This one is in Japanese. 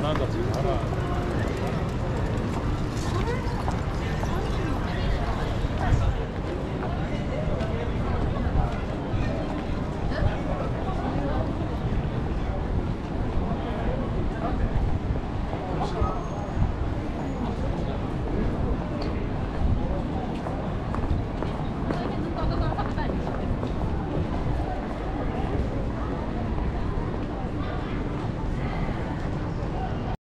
ならんだら。